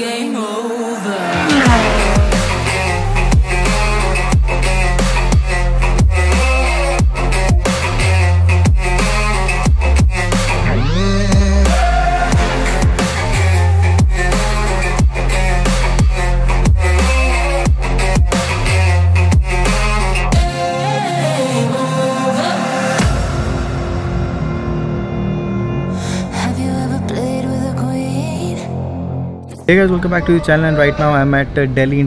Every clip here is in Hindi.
game over. Hey welcome back to the channel and right now I'm at uh, Delhi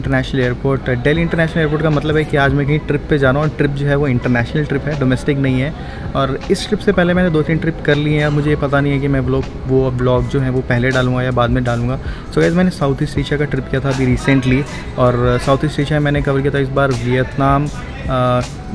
Airport. Uh, Delhi International Airport का मतलब है कि आज मैं कहीं ट्रिप पे जा रहा हूँ और ट्रिप जो है वो इंटरनेशनल ट्रिप है डोमेस्टिक नहीं है। और इस ट्रिप से पहले मैंने दो तीन ट्रिप कर ली हैं। मुझे ये पता नहीं है कि मैं ब्लॉग वो ब्लॉग जो है वो पहले डालूँगा या बाद में डालूँगा। सो so, मैंने साउथ ईस्ट एशिया का ट्रिप किया था अभी रिसेंटली और साउथ ईस्ट एशिया मैंने कवर किया था इस बार वियतनाम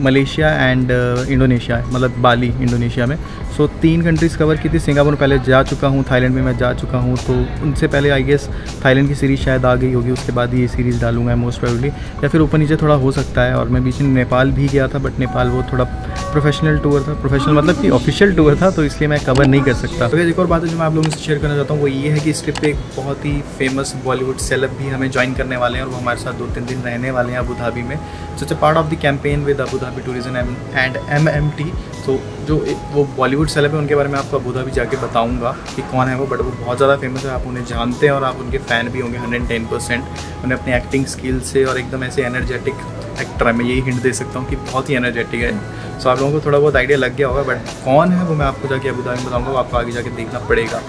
मलेशिया एंड इंडोनेशिया मतलब बाली इंडोनेशिया में। सो so, तीन कंट्रीज़ कवर की थी। सिंगापुर पहले जा चुका हूँ थाईलैंड में मैं जा चुका हूँ। तो उनसे पहले आई गेस थाईलैंड की सीरीज़ शायद आ गई होगी उसके बाद ये सीरीज़ डालूँगा मोस्ट प्रोबेबली या फिर ऊपर नीचे थोड़ा हो सकता है और मैं बीच में नेपाल भी गया था बट नेपाल वो थोड़ा प्रोफेशनल टूर था। प्रोफेशनल मतलब कि ऑफिशियल टूर था तो इसलिए मैं कवर नहीं कर सकता। तो एक और बात है जो मैं आप लोगों से शेयर करना चाहता हूँ वो ये है कि इस ट्रिप पे एक बहुत ही फ़ेमस बॉलीवुड सेलब भी हमें ज्वाइन करने वाले हैं और वो हमारे साथ दो तीन दिन रहने वाले हैं अबू धाबी में। So it's part of the campaign with Abu Dhabi tourism and M M T तो जो वो बॉलीवुड सेलेब है, उनके बारे में आपको अबू धाबी जाके बताऊँगा कि कौन है वो बट वो बहुत ज़्यादा फ़ेमस है, आप उन्हें जानते हैं और आप उनके फ़ैन भी होंगे हंड्रेड टेन परसेंट उन्हें अपनी एक्टिंग स्किल से और एकदम ऐसे एनर्जेटिक एक्टर है, मैं यही हिंट दे सकता हूँ कि बहुत ही एनर्जेटिक है। सो आप लोगों को थोड़ा बहुत आइडिया लग गया होगा बट कौन है वो मैं आपको जाके अबू धाबी बताऊँगा आपको आगे जाके देखना पड़ेगा।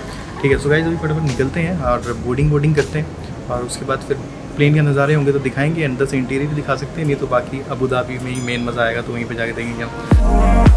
ठीक है सो गाइज़ अभी फटाफट निकलते हैं और बोर्डिंग वोडिंग करते हैं और उसके बाद फिर प्लेन के नज़ारे होंगे तो दिखाएँगे, अंदर से इंटीरियर भी दिखा सकते हैं, नहीं तो बाकी अबू धाबी में ही मेन मज़ा आएगा तो वहीं पर जाके देखेंगे हम।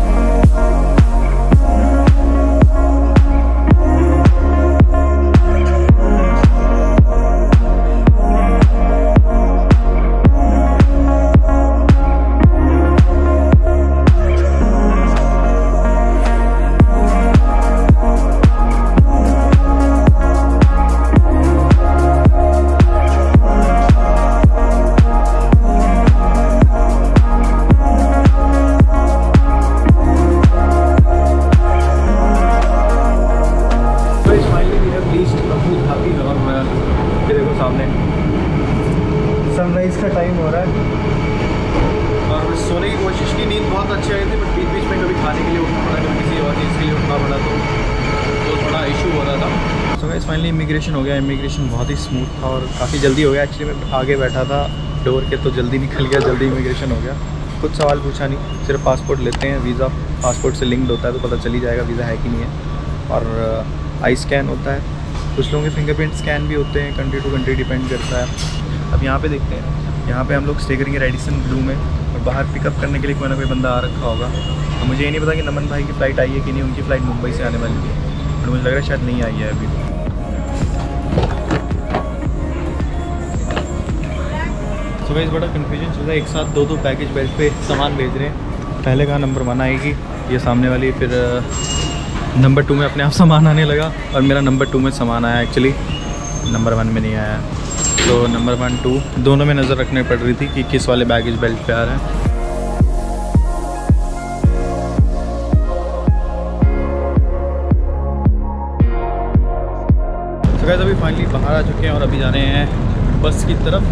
सनराइज़ का टाइम हो रहा है। और सोने की कोशिश की, नींद बहुत अच्छी आई थी बट बीच बीच में कभी खाने के लिए उठना पड़ा, कभी किसी और चीज़ के लिए उठना पड़ा तो तो थोड़ा इशू हो रहा था। सो गाइस फाइनली इमिग्रेशन हो गया इमिग्रेशन बहुत ही स्मूथ था और काफ़ी जल्दी हो गया। एक्चुअली मैं आगे बैठा था डोर के तो जल्दी निकल गया, जल्दी इमिग्रेशन हो गया। कुछ सवाल पूछा नहीं, सिर्फ़ पासपोर्ट लेते हैं वीज़ा पासपोर्ट से लिंक्ड होता है तो पता चली जाएगा वीज़ा है कि नहीं है। और आई स्कैन होता है। कुछ लोगों के फिंगरप्रिंट स्कैन भी होते हैं कंट्री टू कंट्री डिपेंड करता है। अब यहाँ पे देखते हैं। यहाँ पे हम लोग स्टे करेंगे रेडिसन ब्लू में और बाहर पिकअप करने के लिए कोई ना कोई बंदा आ रखा होगा। तो मुझे ये नहीं पता कि नमन भाई की फ़्लाइट आई है कि नहीं, उनकी फ़्लाइट मुंबई से आने वाली है। बट मुझे लग रहा है शायद नहीं आई है अभी। सुबह इस बड़ा कन्फ्यूज़न चल रहा है। एक साथ दो दो पैकेज बेल्ट पे सामान भेज रहे हैं। पहले का नंबर वन आएगी? ये सामने वाली, फिर नंबर टू में अपने आप सामान आने लगा और मेरा नंबर टू में सामान आया एक्चुअली नंबर वन में नहीं आया। तो नंबर वन टू दोनों में नज़र रखने पड़ रही थी कि किस वाले बैगेज बेल्ट पे आ रहा है। तो guys, अभी फाइनली बाहर आ चुके हैं और अभी जा रहे हैं बस की तरफ़।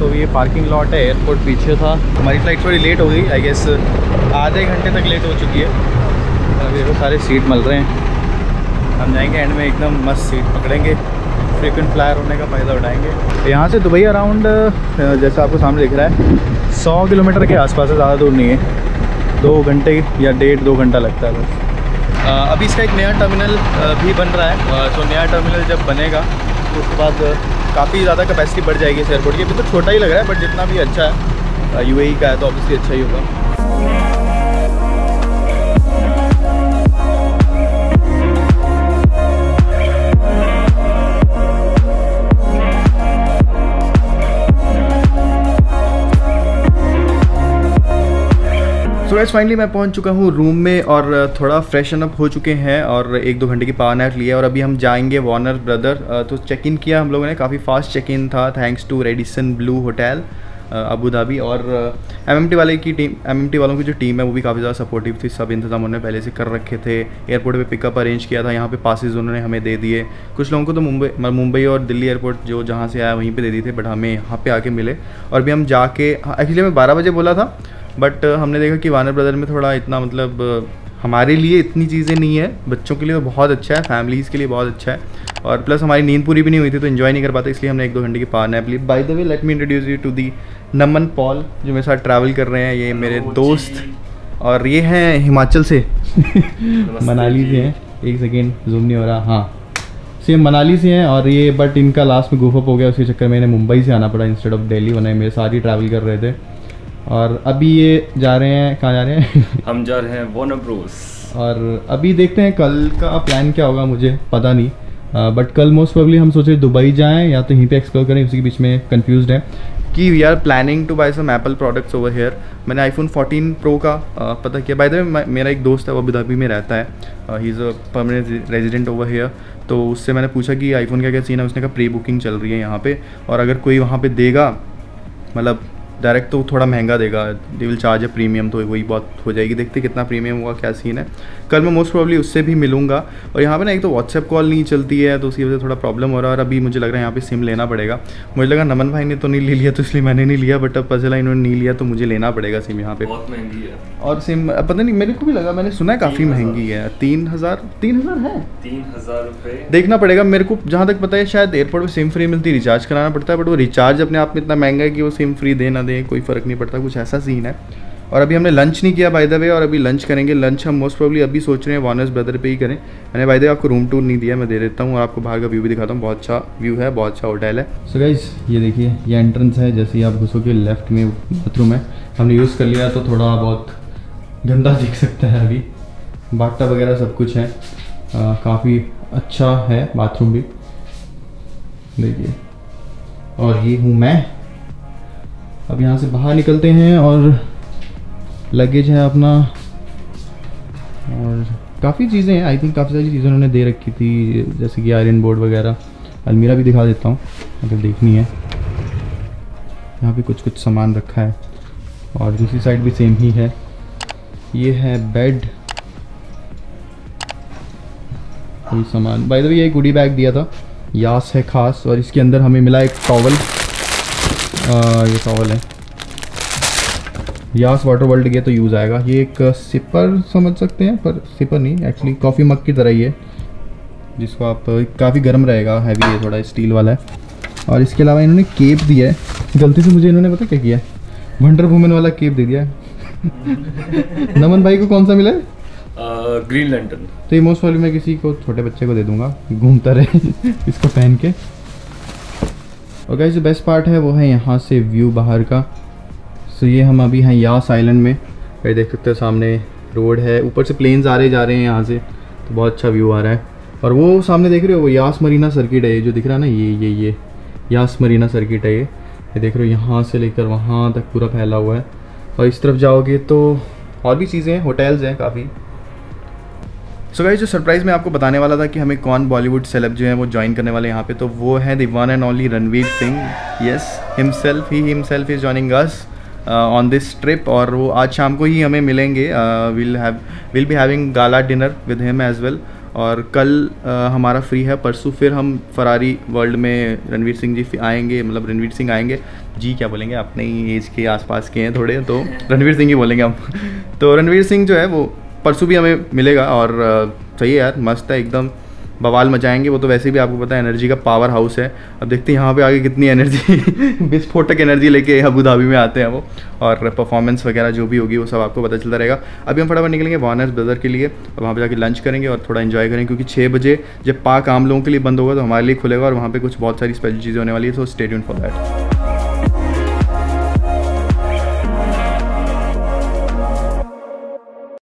तो ये पार्किंग लॉट है एयरपोर्ट पीछे था। हमारी फ़्लाइट थोड़ी लेट हो गई आई गेस आधे घंटे तक लेट हो चुकी है। अभी देखो सारे सीट मिल रहे हैं। हम जाएँगे एंड में एकदम मस्त सीट पकड़ेंगे। फ्रिक्वेंट फ्लायर होने का फ़ायदा उठाएँगे। तो यहाँ से दुबई अराउंड जैसा आपको सामने दिख रहा है, सौ किलोमीटर के आसपास है ज़्यादा दूर नहीं है। दो घंटे या डेढ़ दो घंटा लगता है बस। अभी इसका एक नया टर्मिनल भी बन रहा है। तो नया टर्मिनल जब बनेगा तो उसके बाद काफ़ी ज़्यादा कैपेसिटी बढ़ जाएगी इस एयरपोर्ट की। अभी तो छोटा ही लग रहा है बट जितना भी अच्छा है यू का है तो ऑब्वियसली अच्छा ही होगा। सो गैस फाइनली मैं पहुँच चुका हूँ रूम में और थोड़ा फ्रेशन अप हो चुके हैं और एक दो घंटे की पावर नैप लिया और अभी हम जाएँगे वार्नर ब्रदर तो चेक इन किया हम लोगों ने, काफ़ी फास्ट चेक इन था thanks to Radisson blu hotel Abu Dhabi और एम एम टी वाले की टीम एम एम टी वालों की जो टीम है वो भी काफ़ी ज़्यादा सपोर्टिव थी, सब इंतज़ाम उन्होंने पहले से कर रखे थे एयरपोर्ट पे पिकअप अरेंज किया था, यहाँ पे पासिस उन्होंने हमें दे दिए। कुछ लोगों को तो मुंबई मुंबई और दिल्ली एयरपोर्ट जो जहाँ से आया वहीं पर दे दी थे बट हमें यहाँ पर आके मिले। और भी हम जाके एक्चुअली हमें बारह बजे बोला था बट हमने देखा कि वानर ब्रदर में थोड़ा इतना मतलब हमारे लिए इतनी चीज़ें नहीं है। बच्चों के लिए तो बहुत अच्छा है फैमिलीज़ के लिए बहुत अच्छा है। और प्लस हमारी नींद पूरी भी नहीं हुई थी तो इन्जॉय नहीं कर पाते इसलिए हमने एक दो घंटे की power nap Lee. By the way let me introduce you to the Naman Paul जो मेरे साथ ट्रैवल कर रहे हैं। ये मेरे दोस्त। और ये हैं हिमाचल से। मनाली से हैं। एक सेकेंड जूम नहीं हो रहा। हाँ। सेम मनाली से हैं और ये बट इनका लास्ट में गुफअप हो गया उसी चक्कर में इन्हें मुंबई से आना पड़ा इंस्टेड ऑफ़ दिल्ली वरना मेरे साथ ही ट्रैवल कर रहे थे। और अभी ये जा रहे हैं कहाँ जा रहे हैं? हम जा रहे हैं वोनब्रोस और अभी देखते हैं कल का प्लान क्या होगा मुझे पता नहीं। बट कल मोस्ट प्रोबली हम सोचे दुबई जाएँ या तो यहीं पे एक्सप्लोर करें उसी के बीच में कंफ्यूज है। कि we are planning to buy some Apple products over here मैंने आईफोन 14 प्रो का uh, पता किया। बाय द वे मेरा एक दोस्त है वो अबू में रहता है। He is a permanent resident over here तो उससे मैंने पूछा कि आईफोन का क्या सीन है? उसने कहा प्री बुकिंग चल रही है यहाँ पे। और अगर कोई वहाँ पे देगा मतलब डायरेक्ट तो थोड़ा महँगा देगा। They will charge a premium तो वही बहुत हो जाएगी। देखते कितना प्रीमियम होगा क्या सीन है। कल मैं मोस्ट प्रॉब्ली उससे भी मिलूँगा। और यहाँ पे ना एक तो व्हाट्सएप कॉल नहीं चलती है तो उसकी वजह से थोड़ा प्रॉब्लम हो रहा है। और अभी मुझे लग रहा है यहाँ पे सिम लेना पड़ेगा। मुझे लगा नमन भाई ने तो नहीं ले लिया तो इसलिए मैंने नहीं लिया बट अब पता इन्होंने नहीं लिया तो मुझे लेना पड़ेगा सिम यहाँ पे। बहुत महँगी है। और सिम पता नहीं मेरे को भी लगा मैंने सुना है काफ़ी महँगी है। तीन हज़ार तीन हज़ार है? तीन हज़ार देखना पड़ेगा मेरे को जहाँ तक पता है शायद एयरपोर्ट पर सिम फ्री मिलती रिचार्ज कराना पड़ता है बट वो रिचार्ज अपने आप में इतना महँगा है कि वो सिम फ्री दे ना दे कोई फ़र्क नहीं पड़ता, कुछ ऐसा सीन है। और अभी हमने लंच नहीं किया बाय द वे और अभी लंच करेंगे। लंच हम मोस्ट प्रॉब्ली अभी सोच रहे हैं वानस ब्रदर पे ही करें। मैंने बाय द वे आपको रूम टूर नहीं दिया, मैं दे देता हूँ, और आपको बाहर का व्यू भी दिखाता हूँ। बहुत अच्छा व्यू है, बहुत अच्छा होटल है। सो गाइज़ ये देखिए, ये एंट्रेंस है, जैसे ही आप घुसोगे लेफ़्ट में बाथरूम है हमने यूज़ कर लिया तो थोड़ा बहुत गंदा दिख सकता है अभी। बाटा वगैरह सब कुछ है। काफ़ी अच्छा है बाथरूम भी। देखिए। और ये हूँ मैं। अब यहाँ से बाहर निकलते हैं और लगेज है अपना। और काफ़ी चीज़ें हैं। आई थिंक काफ़ी सारी चीज़ें उन्होंने दे रखी थी, जैसे कि आयरन बोर्ड वगैरह। अलमीरा भी दिखा देता हूँ, अगर देखनी है। यहाँ पे कुछ कुछ सामान रखा है। और दूसरी साइड भी सेम ही है। ये है बेड सामान। बाय द वे ये गुडी बैग दिया था। यास है खास, और इसके अंदर हमें मिला एक टॉवल ये टॉवल है। यास वाटर वर्ल्ड के तो यूज़ आएगा। ये एक सिपर समझ सकते हैं पर सिपर नहीं एक्चुअली कॉफ़ी मग की तरह ही है। जिसको आप काफ़ी गर्म रहेगा हैवी है थोड़ा स्टील वाला है। और इसके अलावा इन्होंने केप दिया है। गलती से मुझे इन्होंने पता क्या किया? है वंडर वुमेन वाला केप दे दिया। है नमन भाई को कौन सा मिला है? ग्रीन लैंटर्न तो ये मोस्ट वाली मैं किसी को छोटे बच्चे को दे दूँगा। घूमता रहे इसको पहन के। और गाइस जो बेस्ट पार्ट है, वो है यहाँ से व्यू बाहर का। सो ये हम अभी हैं यास आइलैंड में। कहीं देख सकते हो सामने रोड है। ऊपर से प्लेन्स आ रहे, जा रहे हैं यहाँ से। तो बहुत अच्छा व्यू आ रहा है। और वो सामने देख रहे हो, वो यास मरीना सर्किट है ये जो दिख रहा है ना, ये ये ये। यास मरीना सर्किट है ये। ये देख रहे हो, यहाँ से लेकर वहाँ तक पूरा फैला हुआ है। और इस तरफ़ जाओगे तो और भी चीज़ें हैं होटल्स हैं काफ़ी। सो गाइस जो सरप्राइज़ मैं आपको बताने वाला था कि हमें कौन बॉलीवुड सेलेब जो है वो ज्वाइन करने वाले यहाँ पे तो वो है the one and only Ranveer Singh yes himself he himself is joining us on this trip और वो आज शाम को ही हमें मिलेंगे will have will be having gala dinner with him as well और कल आ, हमारा फ्री है परसों फिर हम फरारी वर्ल्ड में रणवीर सिंह जी आएँगे मतलब रणवीर सिंह आएँगे। जी क्या बोलेंगे? अपने ही एज के आसपास के हैं थोड़े तो रणवीर सिंह ही बोलेंगे हम। तो रणवीर सिंह जो है वो परसों भी हमें मिलेगा और सही है यार, मस्त है एकदम। बवाल मचाएँगे, वो तो वैसे भी आपको पता है एनर्जी का पावर हाउस है। अब देखते हैं यहाँ पे आगे कितनी एनर्जी विस्फोटक एनर्जी लेके अबू धाबी में आते हैं वो। और परफॉर्मेंस वगैरह जो भी होगी, वो सब आपको पता चलता रहेगा। अभी हम फटाफट निकलेंगे वानर्स ब्रदर के लिए, और वहाँ पर जाकर लंच करेंगे और थोड़ा इन्जॉय करेंगे, क्योंकि छः बजे जब पाक आम लोगों के लिए बंद होगा तो हमारे लिए खुलेगा और वहाँ पर कुछ बहुत सारी स्पेशल चीज़ें होने वाली है सो स्टेडियम फॉर दैट